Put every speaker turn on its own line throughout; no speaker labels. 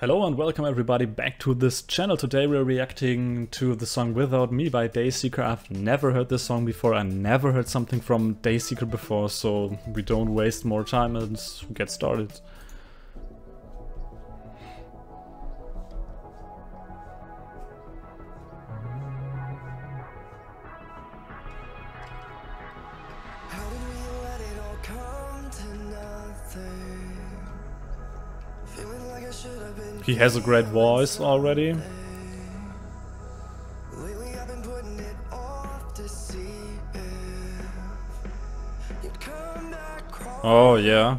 Hello and welcome everybody back to this channel. Today we're reacting to the song Without Me by Dayseeker. I've never heard this song before, I never heard something from Dayseeker before, so we don't waste more time and get started. He has a great voice already. Oh yeah.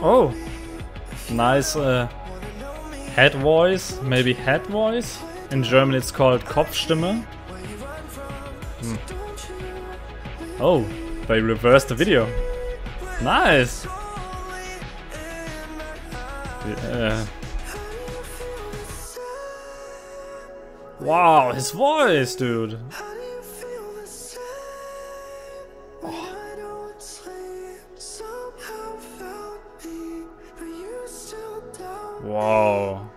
Oh, nice uh, head voice, maybe head voice. In German it's called Kopfstimme. Hmm. Oh, they reversed the video. Nice! Yeah. Wow, his voice, dude! Wow.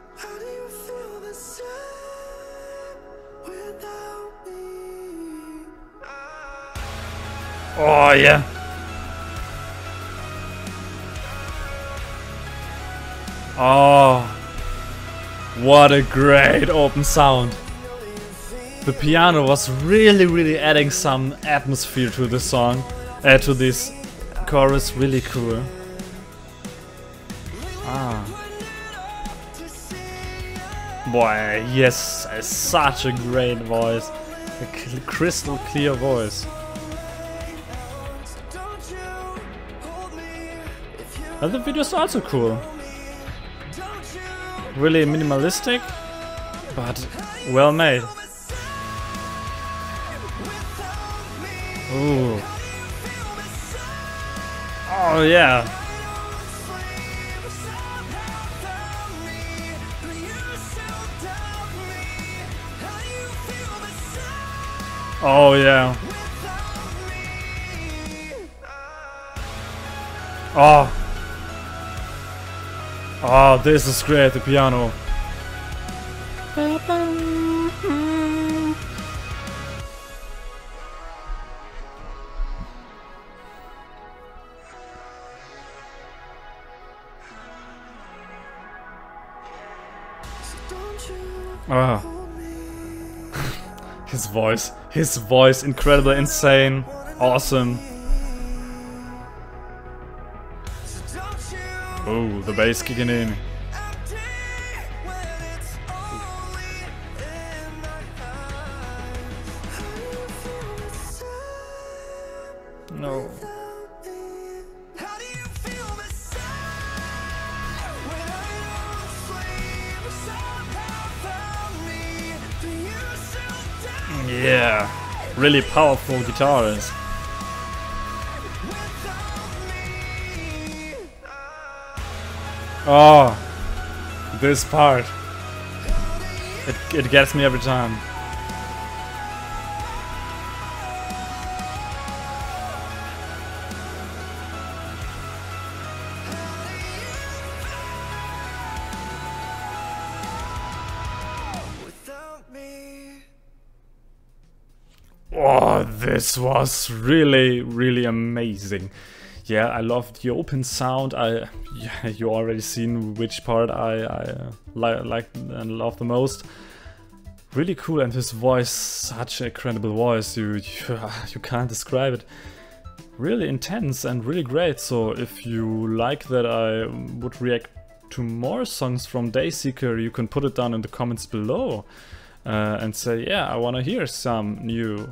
Oh yeah. Oh, what a great open sound. The piano was really, really adding some atmosphere to the song, uh, to this chorus, really cool. Ah. Boy, yes, such a great voice. A crystal clear voice. And the video is also cool really minimalistic, but well made. Ooh. Oh yeah. Oh yeah. Oh. Oh, this is great, the piano. Ah. his voice. His voice, incredible, insane, awesome. Oh, the bass kicking in. No. Yeah, really powerful guitarist. Oh, this part. It, it gets me every time. Oh, this was really, really amazing yeah, I love the open sound. I yeah, you already seen which part I, I li like and love the most. Really cool, and his voice, such a incredible voice. You you, you can't describe it. Really intense and really great. So if you like that, I would react to more songs from Dayseeker. You can put it down in the comments below uh, and say, yeah, I want to hear some new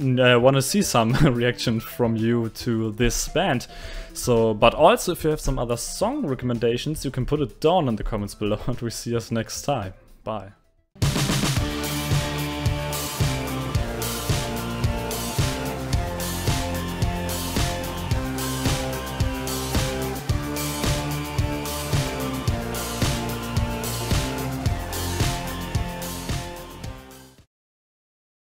Uh, I want to see some reaction from you to this band. So, but also if you have some other song recommendations, you can put it down in the comments below and we see us next time. Bye.